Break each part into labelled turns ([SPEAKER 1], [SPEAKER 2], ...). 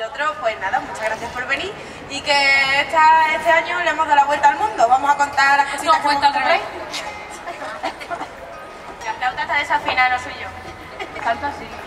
[SPEAKER 1] y otro, pues nada, muchas gracias por venir y que este año le hemos dado la vuelta al mundo. Vamos a contar las cositas
[SPEAKER 2] no,
[SPEAKER 1] que hemos
[SPEAKER 2] otra.
[SPEAKER 1] La flauta está desafinada, no soy yo.
[SPEAKER 2] Tanto así.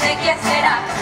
[SPEAKER 3] de
[SPEAKER 2] qué será.